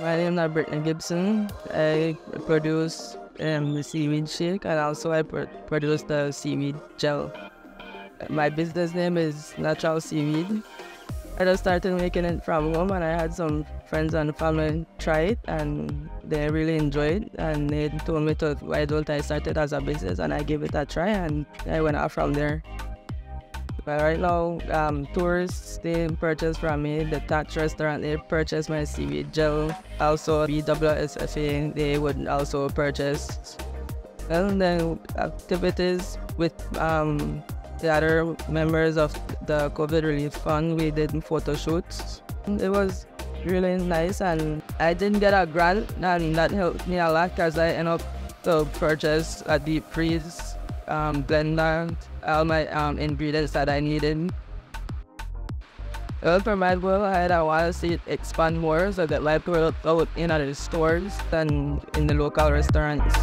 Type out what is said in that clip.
My name is Britney Gibson. I produce um, the seaweed shake and also I pr- produce the seaweed gel. My business name is Natural Seaweed. I just started making it from home and I had some friends and family try it and they really enjoyed it and they told me to why don't I start it as a business and I gave it a try and I went out from there. But right now, um, tourists they purchase from me. The Thatch restaurant they purchase my seaweed gel. Also, BWSFA they would also purchase. And then activities with um, the other members of the COVID Relief Fund, we did photo shoots. It was really nice, and I didn't get a grant, and that helped me a lot because I ended up to purchase a deep freeze um, blender, all my um, ingredients that I needed. Well, for my goal, I, I want to see it expand more so that life will out in other stores and in the local restaurants.